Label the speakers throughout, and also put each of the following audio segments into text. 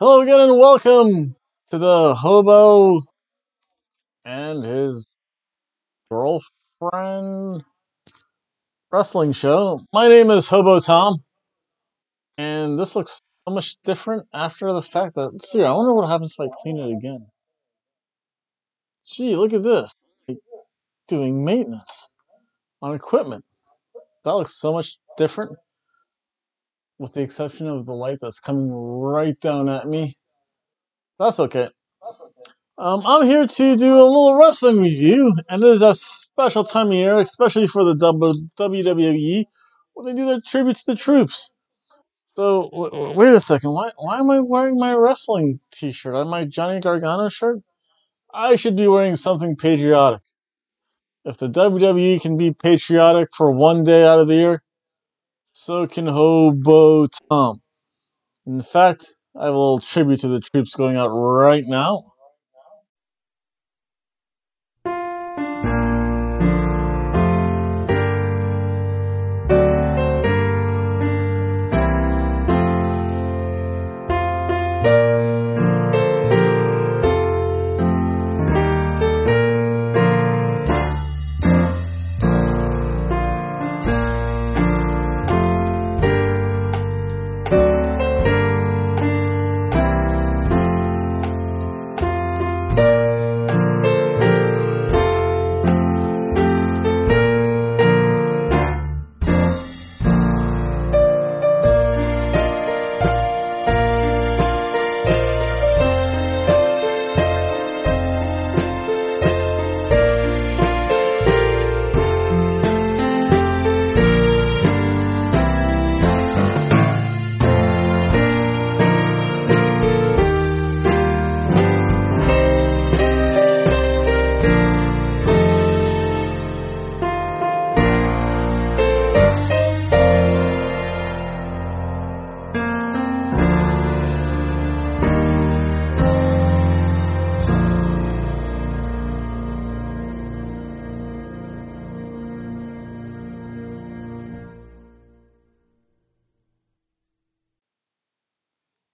Speaker 1: Hello again and welcome to the Hobo and his girlfriend wrestling show. My name is Hobo Tom, and this looks so much different after the fact that, see, I wonder what happens if I clean it again. Gee, look at this. Like, doing maintenance on equipment. That looks so much different, with the exception of the light that's coming right down at me. That's okay. Um, I'm here to do a little wrestling review, and it is a special time of year, especially for the WWE, when they do their tribute to the troops. So, wait a second, why, why am I wearing my wrestling t shirt? Am my Johnny Gargano shirt? I should be wearing something patriotic. If the WWE can be patriotic for one day out of the year, so can Hobo Tom. In fact, I have a little tribute to the troops going out right now.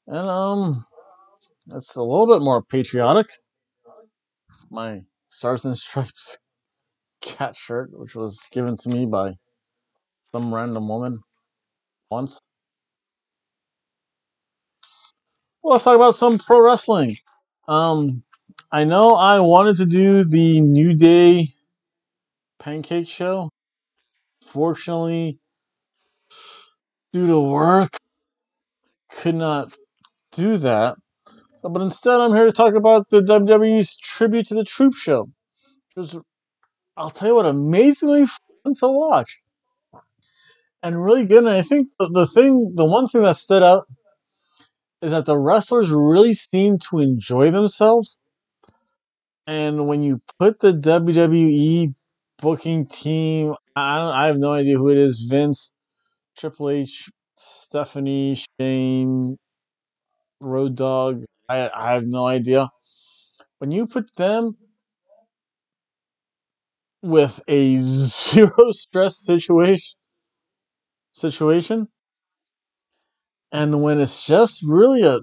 Speaker 1: And, um, it's a little bit more patriotic. My Stars and Stripes cat shirt, which was given to me by some random woman once. Well, let's talk about some pro wrestling. Um, I know I wanted to do the New Day Pancake Show. Fortunately, due to work, could not do that. So, but instead, I'm here to talk about the WWE's Tribute to the Troop Show. Which I'll tell you what, amazingly fun to watch. And really good. And I think the, the thing, the one thing that stood out is that the wrestlers really seemed to enjoy themselves. And when you put the WWE booking team, I don't, I have no idea who it is. Vince, Triple H, Stephanie, Shane, Road Dog. I I have no idea. When you put them with a zero stress situation situation, and when it's just really a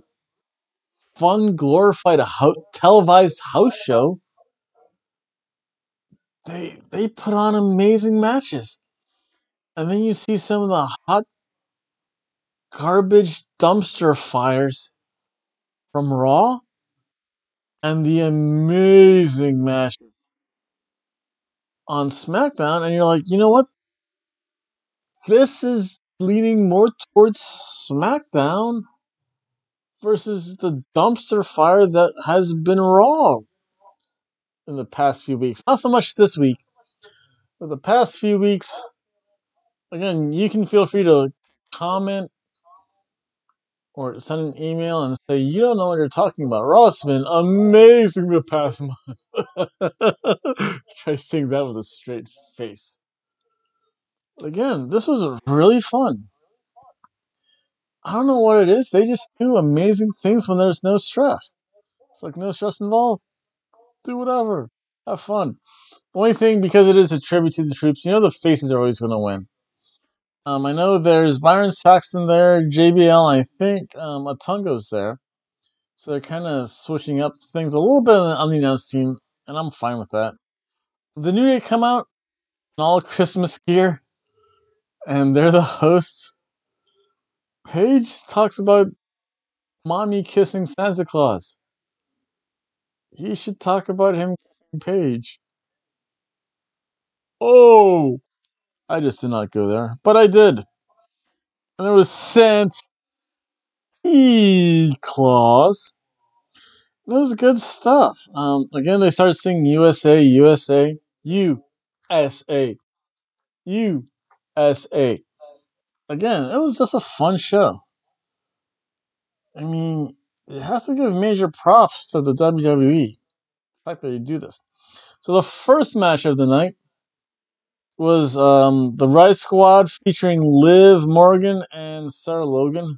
Speaker 1: fun, glorified ho- televised house show, they they put on amazing matches. And then you see some of the hot garbage dumpster fires from Raw and the amazing matches on SmackDown, and you're like, you know what? This is leaning more towards SmackDown versus the dumpster fire that has been Raw in the past few weeks. Not so much this week, but the past few weeks. Again, you can feel free to comment or send an email and say you don't know what you're talking about. Raw's been amazing the past month. Try saying that with a straight face. Again, this was really fun. I don't know what it is. They just do amazing things when there's no stress. It's like no stress involved. Do whatever. Have fun. The only thing, because it is a tribute to the troops, you know the faces are always going to win. Um, I know there's Byron Saxton there, JBL, I think um, Atungo's there. So they're kind of switching up things a little bit on the announced team, and I'm fine with that. The New Day come out in all Christmas gear, and they're the hosts. Paige talks about mommy kissing Santa Claus. He should talk about him kissing Paige. Oh, I just did not go there, but I did. And there was Santa Claus. It was good stuff. Um, again, they started singing USA, USA, USA, USA. Again, it was just a fun show. I mean, you have to give major props to the WWE. The fact that you do this. So the first match of the night was um, the Riot Squad featuring Liv Morgan and Sarah Logan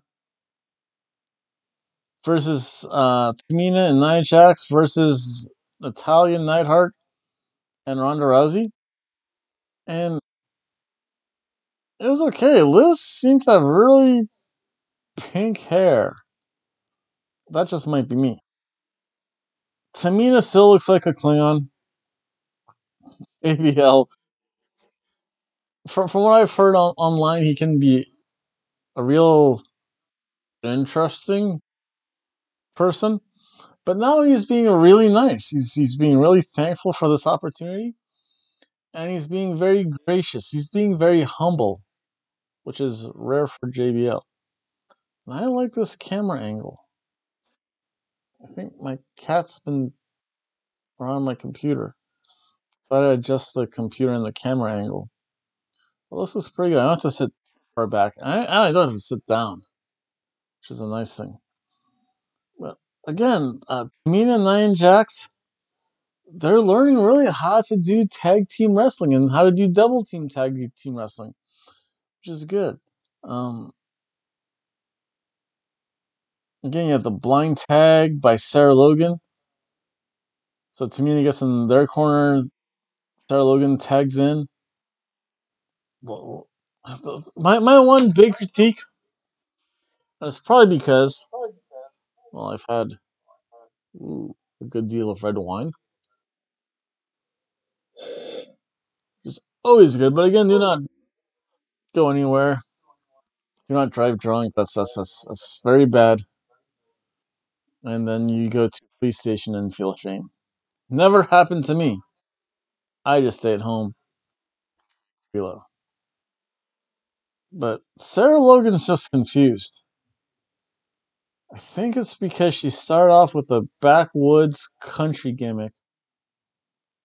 Speaker 1: versus uh, Tamina and Nia Jax versus Natalya Neidhart and Ronda Rousey. And it was okay. Liv seemed to have really pink hair. That just might be me. Tamina still looks like a Klingon. JBL. From, from what I've heard on, online, he can be a real interesting person. But now he's being really nice. He's, he's being really thankful for this opportunity. And he's being very gracious. He's being very humble, which is rare for JBL. And I like this camera angle. I think my cat's been around my computer. Try to adjust the computer and the camera angle. Well, this is pretty good. I don't have to sit far back. I, I don't have to sit down, which is a nice thing. But again, uh, Tamina and Nia Jax, they're learning really how to do tag team wrestling and how to do double team tag team wrestling, which is good. Um, again, you have the blind tag by Sarah Logan. So Tamina gets in their corner. Sarah Logan tags in. My my one big critique is probably because well I've had ooh, a good deal of red wine. It's always good, but again, do not go anywhere. Do not drive drunk. That's that's that's, that's very bad. And then you go to police station and feel shame. Never happened to me. I just stay at home. Below. But Sarah Logan's just confused. I think it's because she started off with a backwoods country gimmick.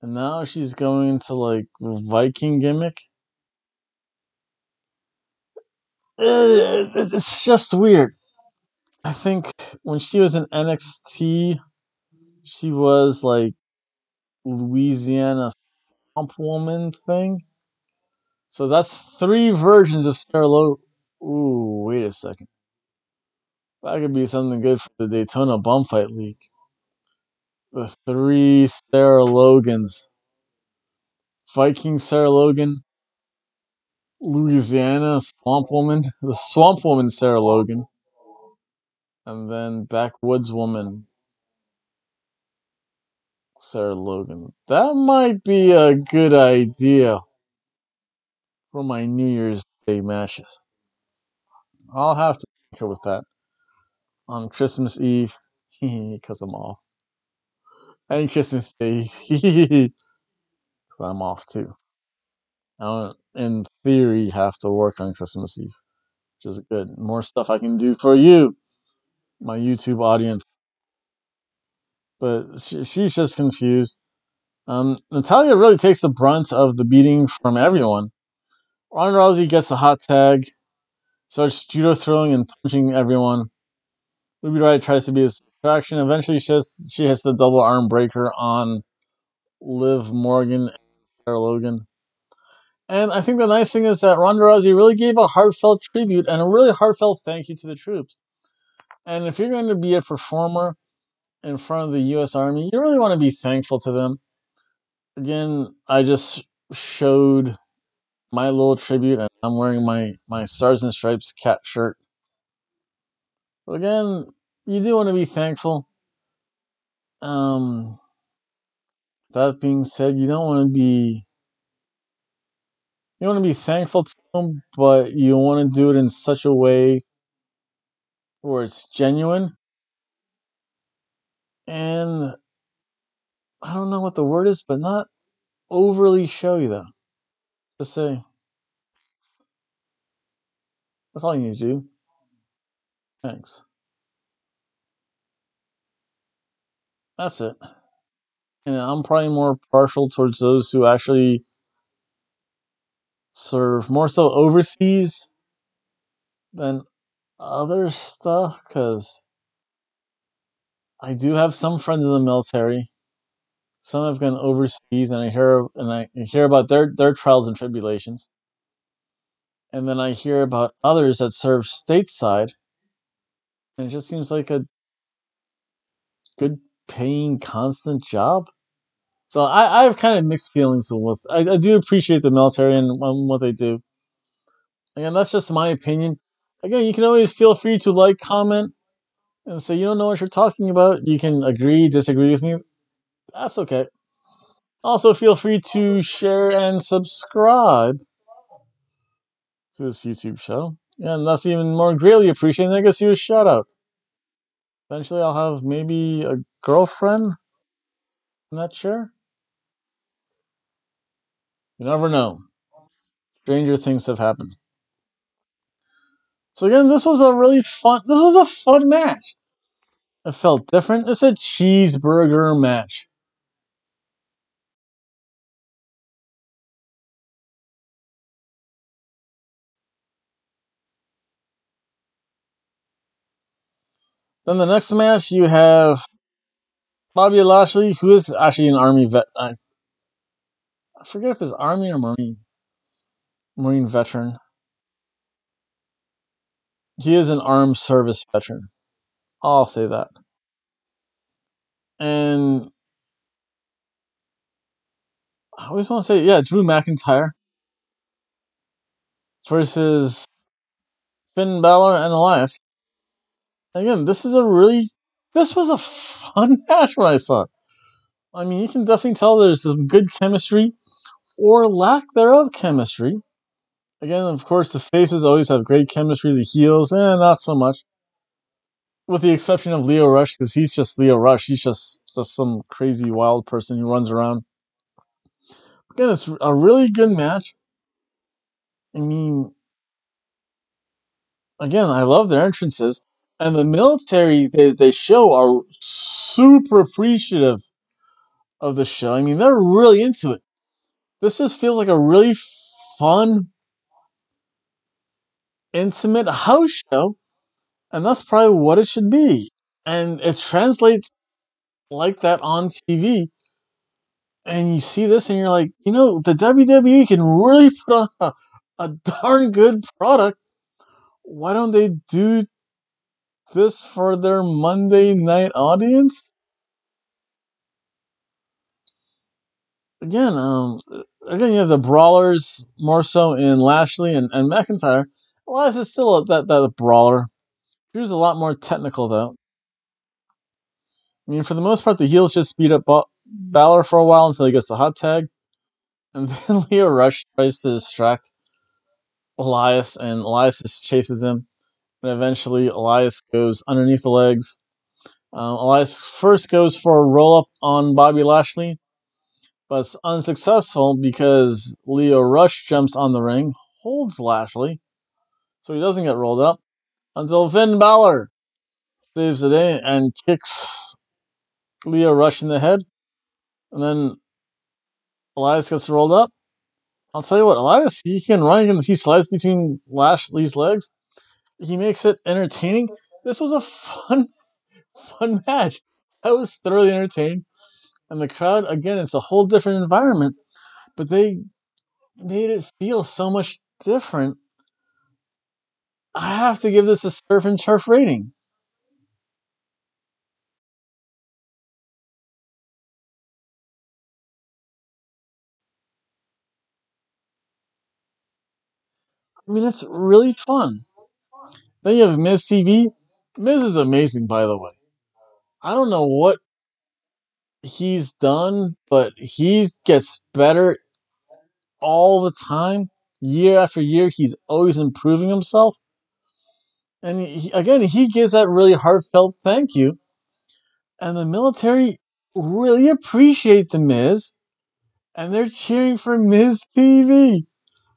Speaker 1: And now she's going to like Viking gimmick. Uh, it's just weird. I think when she was in NXT, she was like Louisiana Swamp Woman thing. So that's three versions of Sarah Logan. Ooh, wait a second. That could be something good for the Daytona Bum Fight League. The three Sarah Logans. Viking Sarah Logan, Louisiana Swamp Woman, the Swamp Woman Sarah Logan, and then Backwoods Woman Sarah Logan. That might be a good idea for my New Year's Day matches. I'll have to tinker with that on Christmas Eve because I'm off, and Christmas Day because I'm off too. I don't, in theory, have to work on Christmas Eve, which is good. More stuff I can do for you, my YouTube audience. But she, she's just confused. Um, Natalya really takes the brunt of the beating from everyone. Ronda Rousey gets a hot tag, starts judo throwing and punching everyone. Ruby Riott tries to be a distraction. Eventually, she has, she hits the double arm breaker on Liv Morgan and Sarah Logan. And I think the nice thing is that Ronda Rousey really gave a heartfelt tribute and a really heartfelt thank you to the troops. And if you're going to be a performer in front of the U.S. Army, you really want to be thankful to them. Again, I just showed my little tribute, and I'm wearing my, my Stars and Stripes cat shirt. So again, you do want to be thankful. Um, that being said, you don't want to be you want to be thankful to them, but you want to do it in such a way where it's genuine. And I don't know what the word is, but not overly showy though. Just say that's all you need to do. Thanks. That's it. And I'm probably more partial towards those who actually serve more so overseas than other stuff because I do have some friends in the military. Some have gone overseas, and I hear and I hear about their their trials and tribulations. And then I hear about others that serve stateside, and it just seems like a good paying, constant job. So I, I have kind of mixed feelings with. I, I do appreciate the military and what they do. Again, that's just my opinion. Again, you can always feel free to like, comment, and say you don't know what you're talking about. You can agree, disagree with me. That's okay. Also, feel free to share and subscribe to this YouTube show. And that's even more greatly appreciated. I guess you a shout out. Eventually, I'll have maybe a girlfriend in that chair. You never know. Stranger things have happened. So again, this was a really fun. This was a fun match. It felt different. It's a cheeseburger match. Then the next match, you have Bobby Lashley, who is actually an Army vet. I, I forget if it's Army or Marine. Marine veteran. He is an armed service veteran. I'll say that. And I always want to say, yeah, Drew McIntyre versus Finn Balor and Elias. Again, this is a really, this was a fun match when I saw it. I mean, you can definitely tell there's some good chemistry or lack thereof chemistry. Again, of course, the faces always have great chemistry. The heels, eh, not so much. With the exception of Lio Rush, because he's just Lio Rush. He's just just some crazy wild person who runs around. Again, it's a really good match. I mean, again, I love their entrances. And the military they, they show are super appreciative of the show. I mean, they're really into it. This just feels like a really fun, intimate house show. And that's probably what it should be. And it translates like that on TV. And you see this and you're like, you know, the WWE can really put on a, a darn good product. Why don't they do this for their Monday night audience? Again, um, again, you have the brawlers more so in Lashley and, and McIntyre. Elias is still a, that that brawler. Drew's a lot more technical though. I mean, for the most part, the heels just beat up Balor for a while until he gets the hot tag, and then Lio Rush tries to distract Elias, and Elias just chases him. And eventually, Elias goes underneath the legs. Um, Elias first goes for a roll up on Bobby Lashley, but it's unsuccessful because Lio Rush jumps on the ring, holds Lashley, so he doesn't get rolled up until Finn Balor saves the day and kicks Lio Rush in the head. And then Elias gets rolled up. I'll tell you what, Elias, he can run, he slides between Lashley's legs he makes it entertaining. This was a fun, fun match. I was thoroughly entertained, and the crowd again, it's a whole different environment, but they made it feel so much different. I have to give this a surf and turf rating. I mean, it's really fun. Then you have Miz TV. Miz is amazing, by the way. I don't know what he's done, but he gets better all the time. Year after year, he's always improving himself. And he, again, he gives that really heartfelt thank you. And the military really appreciate the Miz. And they're cheering for Miz TV.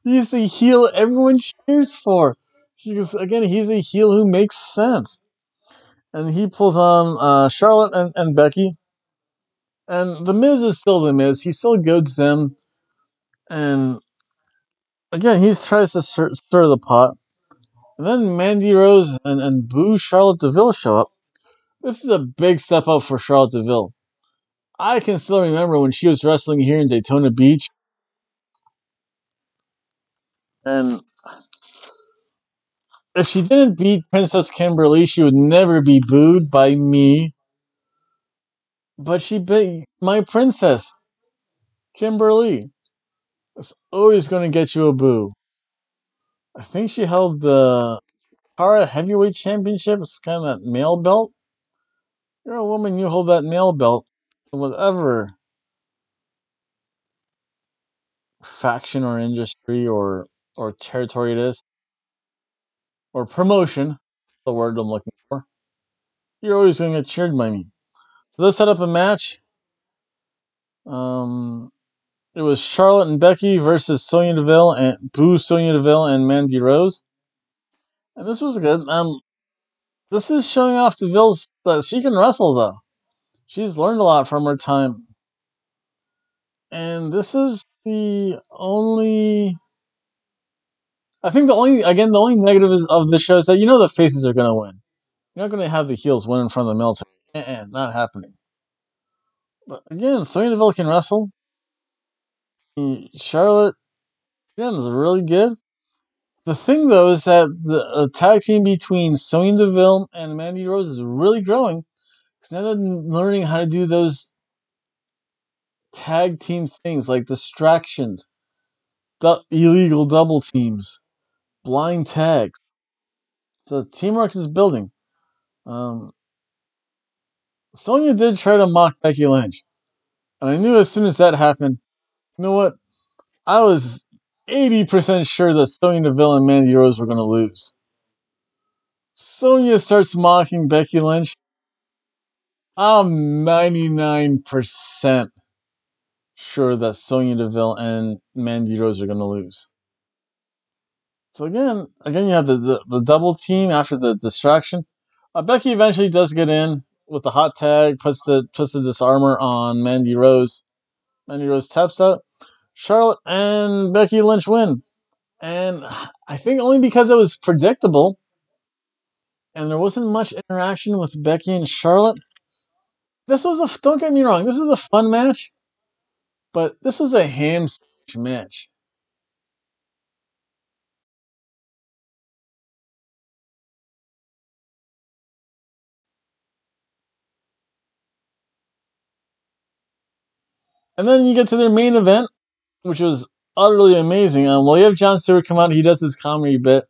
Speaker 1: He's the heel everyone cheers for. Because, again, he's a heel who makes sense. And he pulls on uh, Charlotte and, and Becky. And the Miz is still the Miz. He still goads them. And again, he tries to stir, stir the pot. And then Mandy Rose and, and Boo Charlotte Deville show up. This is a big step up for Charlotte Deville. I can still remember when she was wrestling here in Daytona Beach. And if she didn't beat Princess Kimberly, she would never be booed by me. But she beat my princess, Kimberly. It's always going to get you a boo. I think she held the Cara Heavyweight Championship. It's kind of that male belt. You're a woman, you hold that male belt. Whatever faction or industry or or territory it is, or promotion, the word I'm looking for, you're always going to get cheered by me. So let's set up a match. Um, it was Charlotte and Becky versus Sonya Deville and Boo Sonya Deville and Mandy Rose, and this was good. Um, this is showing off Deville's that she can wrestle though. She's learned a lot from her time, and this is the only I think the only again the only negative is of the show is that you know the faces are gonna win. You're not gonna have the heels win in front of the military. Uh-uh, not happening. But again, Sonya Deville can wrestle. Charlotte again is really good. The thing though is that the tag team between Sonya Deville and Mandy Rose is really growing. Because now they're learning how to do those tag team things like distractions, illegal double teams, blind tags. So teamwork is building. Um, Sonya did try to mock Becky Lynch. And I knew as soon as that happened, you know what? I was 80% sure that Sonya Deville and Mandy Rose were going to lose. Sonya starts mocking Becky Lynch. I'm 99% sure that Sonya Deville and Mandy Rose are going to lose. So again, again, you have the, the, the double team after the distraction. Uh, Becky eventually does get in with the hot tag, puts the puts the disarmer on Mandy Rose. Mandy Rose taps out. Charlotte and Becky Lynch win. And I think only because it was predictable and there wasn't much interaction with Becky and Charlotte. This was a don't get me wrong, this was a fun match, but this was a ham match. And then you get to their main event, which was utterly amazing. Um, well, you have Jon Stewart come out. He does his comedy bit,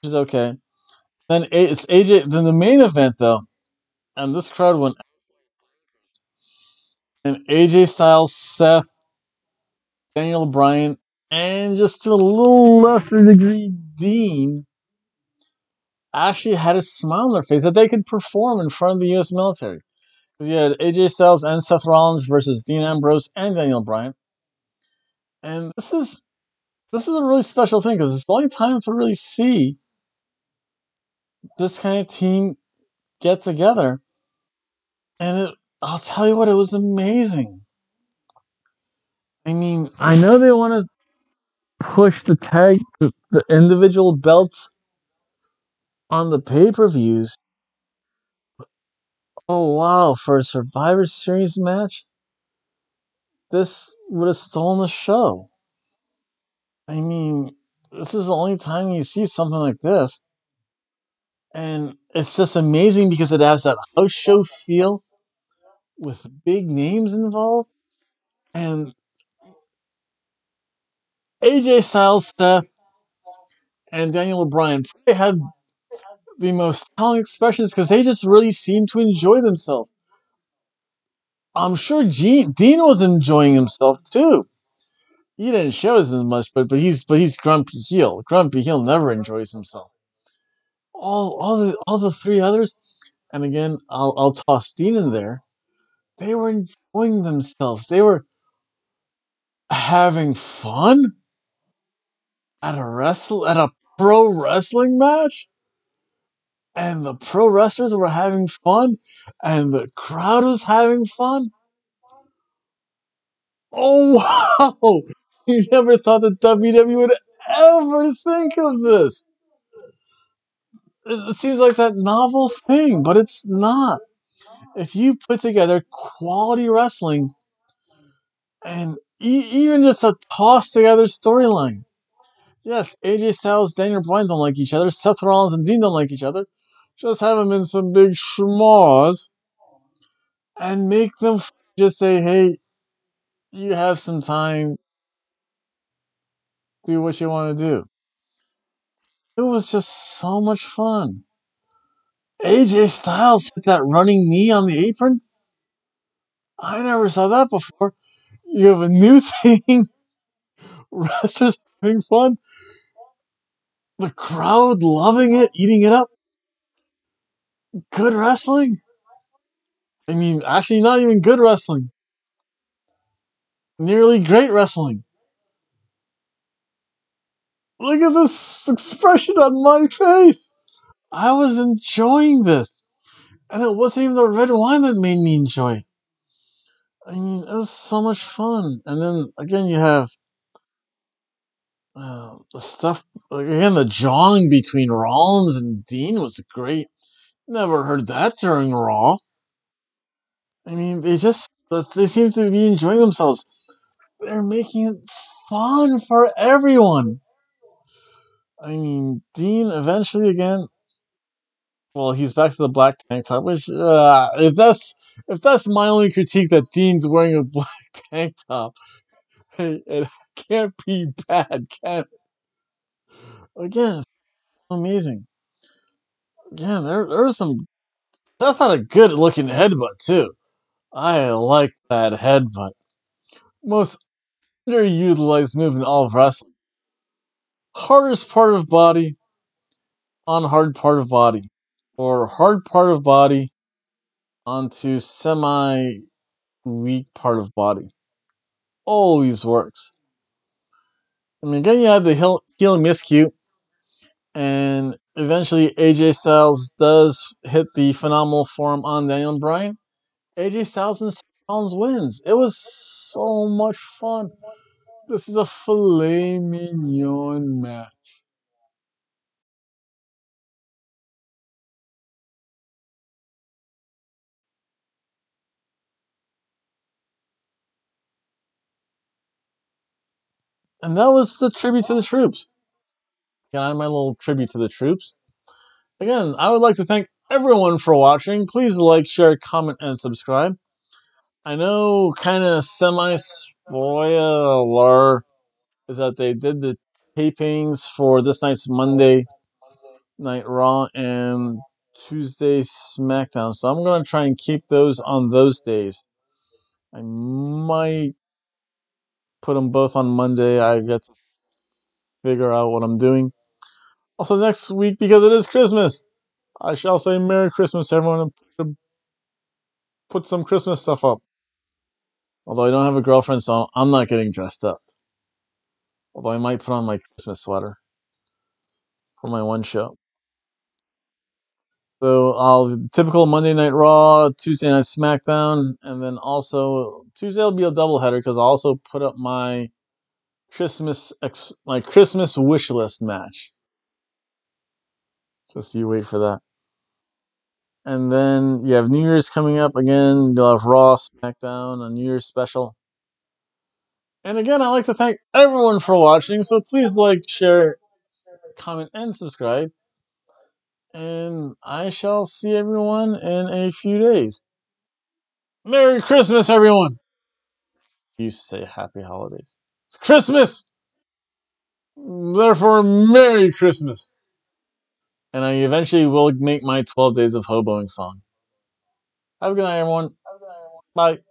Speaker 1: which is okay. Then it's AJ. Then the main event, though, and this crowd went. And AJ Styles, Seth, Daniel Bryan, and just to a little lesser degree, Dean, actually had a smile on their face that they could perform in front of the U.S. military. Because you had AJ Styles and Seth Rollins versus Dean Ambrose and Daniel Bryan. And this is this is a really special thing because it's the only time to really see this kind of team get together. And it, I'll tell you what, it was amazing. I mean, I know they want to push the tag, the, the individual belts on the pay per views. Oh wow, for a Survivor Series match, this would have stolen the show. I mean, this is the only time you see something like this. And it's just amazing because it has that house show feel with big names involved. And AJ Styles, Seth, and Daniel Bryan probably had the most telling expressions because they just really seem to enjoy themselves. I'm sure Gene, Dean was enjoying himself too. He didn't show us as much, but but he's but he's grumpy heel. Grumpy heel never enjoys himself. All all the all the three others, and again I'll I'll toss Dean in there. They were enjoying themselves. They were having fun at a wrestle at a pro wrestling match and the pro wrestlers were having fun and the crowd was having fun oh wow you never thought that wwe would ever think of this it seems like that novel thing but it's not if you put together quality wrestling and e- even just a toss together storyline Yes, AJ Styles, Daniel Bryan don't like each other. Seth Rollins and Dean don't like each other. Just have them in some big schmoz and make them just say, hey, you have some time. Do what you want to do. It was just so much fun. AJ Styles hit that running knee on the apron. I never saw that before. You have a new thing. Wrestlers having fun. The crowd loving it, eating it up. Good wrestling. I mean, actually, not even good wrestling. Nearly great wrestling. Look at this expression on my face. I was enjoying this. And it wasn't even the red wine that made me enjoy it. I mean, it was so much fun. And then again, you have uh, the stuff. Again, the jawing between Rollins and Dean was great. Never heard that during Raw. I mean, they just they seem to be enjoying themselves. They're making it fun for everyone. I mean, Dean eventually again. Well, he's back to the black tank top, which uh, if that's if that's my only critique that Dean's wearing a black tank top, it can't be bad, can it? Again, amazing. Again, there there was some. That's not a good looking headbutt too. I like that headbutt. Most underutilized move in all of wrestling. Hardest part of body on hard part of body, or hard part of body onto semi weak part of body. Always works. I mean, again, you had the heel, heel miscue, and eventually AJ Styles does hit the phenomenal forearm on Daniel Bryan. AJ Styles and Rollins wins. It was so much fun. This is a filet mignon match. And that was the tribute to the troops. Again, my little tribute to the troops. Again, I would like to thank everyone for watching. Please like, share, comment, and subscribe. I know, kind of semi spoiler is that they did the tapings for this night's Monday Night Raw and Tuesday SmackDown. So I'm going to try and keep those on those days. I might put them both on Monday. I get to figure out what I'm doing. Also, next week, because it is Christmas, I shall say Merry Christmas, everyone, and put some Christmas stuff up. Although I don't have a girlfriend, so I'm not getting dressed up. Although I might put on my Christmas sweater for my one show. So I'll typical Monday Night Raw, Tuesday Night SmackDown, and then also Tuesday will be a doubleheader because I'll also put up my Christmas ex, my Christmas wish list match. Just you wait for that. And then you have New Year's coming up again. You'll have Raw, SmackDown, a New Year's special. And again, I'd like to thank everyone for watching. So please like, share, comment, and subscribe. And I shall see everyone in a few days. Merry Christmas, everyone! You say Happy Holidays. It's Christmas! Therefore, Merry Christmas! And I eventually will make my 12 Days of Hoboing song. Have a good night, everyone. Good night, everyone. Bye.